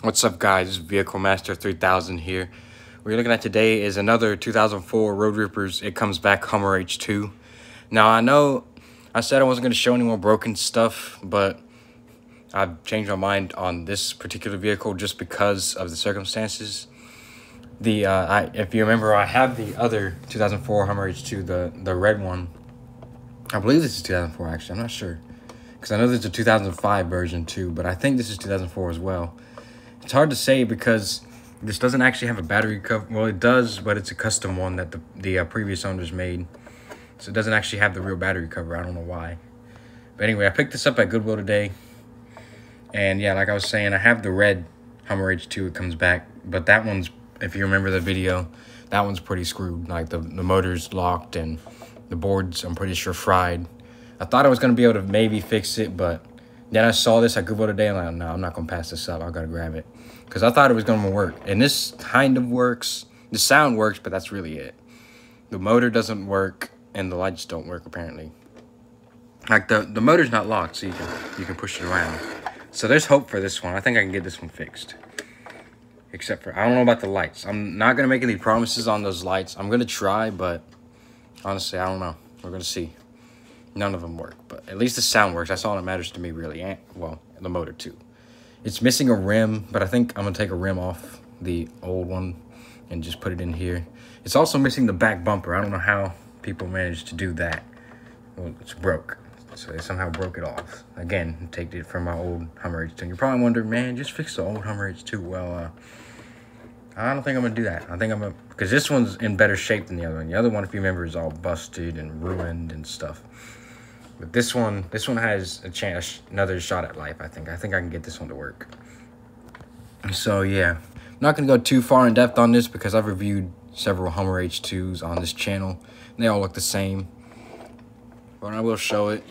What's up guys, Vehicle Master 3000 here. What you're looking at today is another 2004 Road Rippers It Comes Back Hummer H2. Now I know I said I wasn't going to show any more broken stuff, but I've changed my mind on this particular vehicle just because of the circumstances. The uh, I, If you remember, I have the other 2004 Hummer H2, the, the red one. I believe this is 2004 actually, I'm not sure. Because I know there's a 2005 version too, but I think this is 2004 as well. It's hard to say because this doesn't actually have a battery cover. Well, it does, but it's a custom one that the, the uh, previous owners made. So it doesn't actually have the real battery cover. I don't know why. But anyway, I picked this up at Goodwill today. And yeah, like I was saying, I have the red Hummer H2. It comes back. But that one's, if you remember the video, that one's pretty screwed. Like the, the motor's locked and the board's, I'm pretty sure, fried. I thought I was going to be able to maybe fix it, but then I saw this at Goodwill today. and I'm like, no, I'm not to pass this up. I got to grab it because I thought it was to work. And this kind of works. The sound works, but that's really it. The motor doesn't work, and the lights don't work, apparently. Like, the, the motor's not locked, so you can, you can push it around. So there's hope for this one. I think I can get this one fixed. Except for, I don't know about the lights. I'm not to make any promises on those lights. I'm to try, but honestly, I don't know. We're to see. None of them work, but at least the sound works. That's all that matters to me, really. And, well, the motor, too. It's missing a rim, but I think I'm going to take a rim off the old one and just put it in here. It's also missing the back bumper. I don't know how people managed to do that. Well, it's broke. So they somehow broke it off. Again, take it from my old Hummer H2. You're probably wondering, man, just fix the old Hummer H2. Well, uh, I don't think I'm going to do that. I think I'm going to... Because this one's in better shape than the other one. The other one, if you remember, is all busted and ruined and stuff. But this one, this one has a chance, another shot at life, I think. I think I can get this one to work. So, yeah. I'm not going to go too far in depth on this because I've reviewed several Hummer H2s on this channel. they all look the same. But I will show it.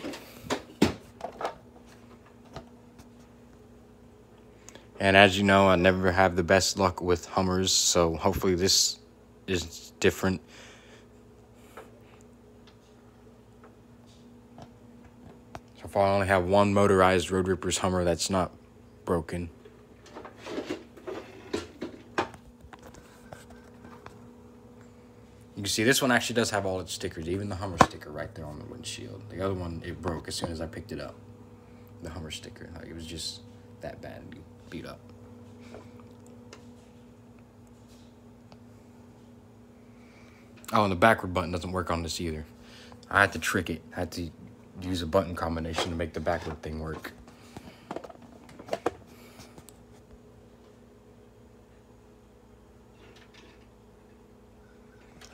And as you know, I never have the best luck with Hummers, so hopefully this is different. So far, I only have one motorized Road Rippers Hummer that's not broken. You can see this one actually does have all its stickers, even the Hummer sticker right there on the windshield. The other one, it broke as soon as I picked it up. The Hummer sticker, like it was just that bad, beat up. Oh, and the backward button doesn't work on this either. I had to trick it. I had to use a button combination to make the backward thing work.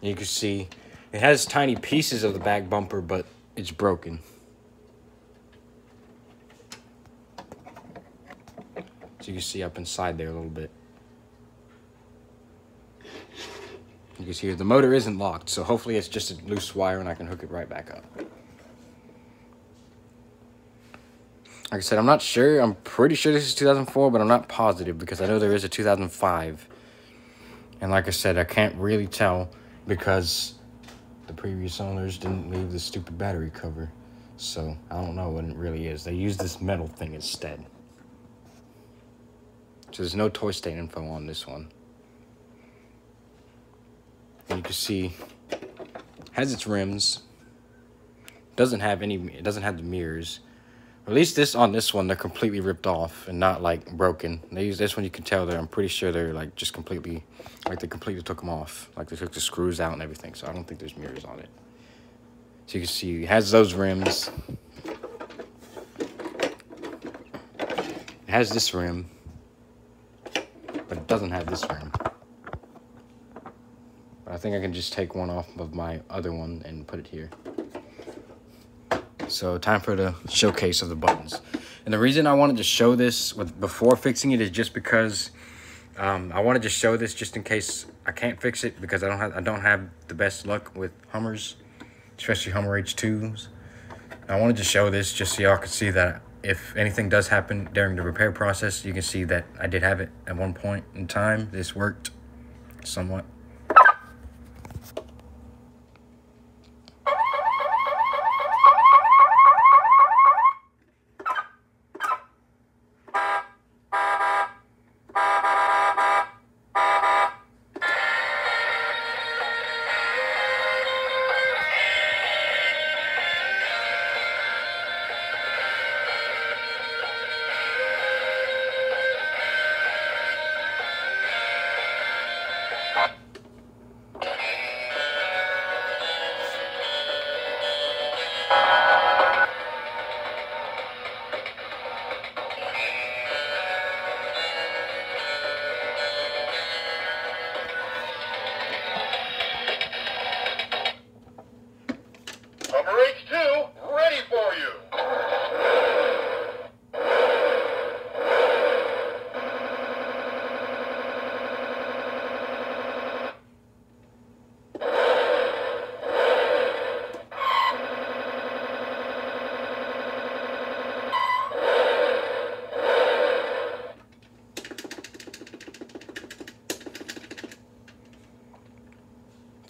You can see it has tiny pieces of the back bumper, but it's broken. So you can see up inside there a little bit. You can see here, the motor isn't locked, so hopefully it's just a loose wire and I can hook it right back up. Like I said, I'm not sure. I'm pretty sure this is 2004, but I'm not positive because I know there is a 2005. And like I said, I can't really tell because the previous owners didn't leave the stupid battery cover. So I don't know what it really is. They used this metal thing instead. So there's no Toy State info on this one. And you can see has its rims. Doesn't have any it doesn't have the mirrors. At least this on this one they're completely ripped off and not like broken. They use this one you can tell that I'm pretty sure they're like just completely like they completely took them off. Like they took the screws out and everything. So I don't think there's mirrors on it. So you can see it has those rims. It has this rim but it doesn't have this rim. But I think I can just take one off of my other one and put it here. So time for the showcase of the buttons. And the reason I wanted to show this with before fixing it is just because um, I wanted to show this just in case I can't fix it because I don't have I don't have the best luck with Hummers, especially Hummer H2s. I wanted to show this just so y'all could see that if anything does happen during the repair process, you can see that I did have it at one point in time. This worked somewhat.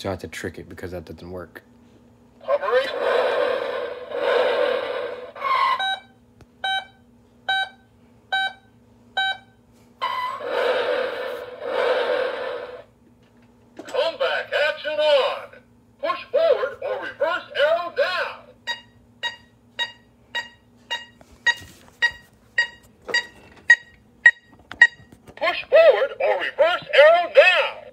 So I have to trick it because that doesn't work. Hovering. Comeback action on. Push forward or reverse arrow down. Push forward or reverse arrow down.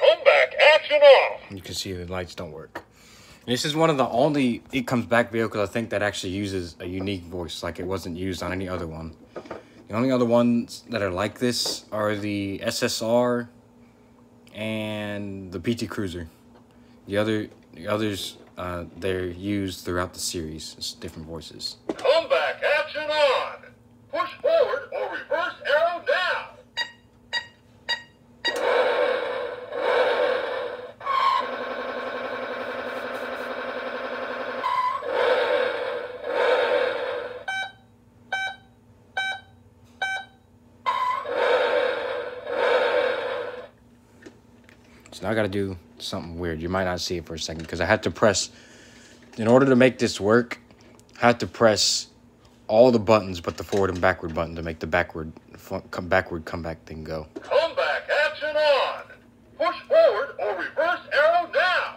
Comeback You can see the lights don't work. And this is one of the only It Comes Back vehicles I think that actually uses a unique voice like it wasn't used on any other one. The only other ones that are like this are the SSR and the PT Cruiser. The other the others uh, they're used throughout the series. It's different voices. Comeback action on. So now I gotta do something weird. You might not see it for a second because I had to press, in order to make this work, I had to press all the buttons but the forward and backward button to make the backward, come backward comeback thing go. Comeback action on. Push forward or reverse arrow down.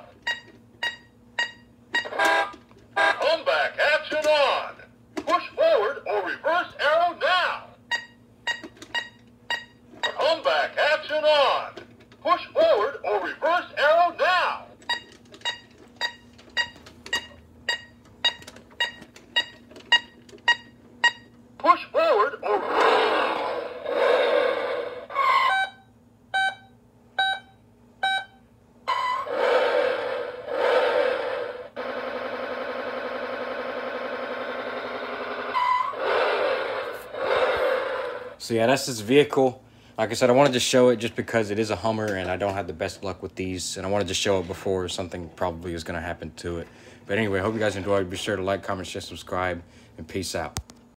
Comeback action on. Push forward or reverse arrow down. Comeback action on. Push forward or reverse arrow down. Push forward or So yeah, that's this vehicle. Like I said, I wanted to show it just because it is a Hummer and I don't have the best luck with these. And I wanted to show it before something probably is going to happen to it. But anyway, hope you guys enjoyed. Be sure to like, comment, share, subscribe, and peace out.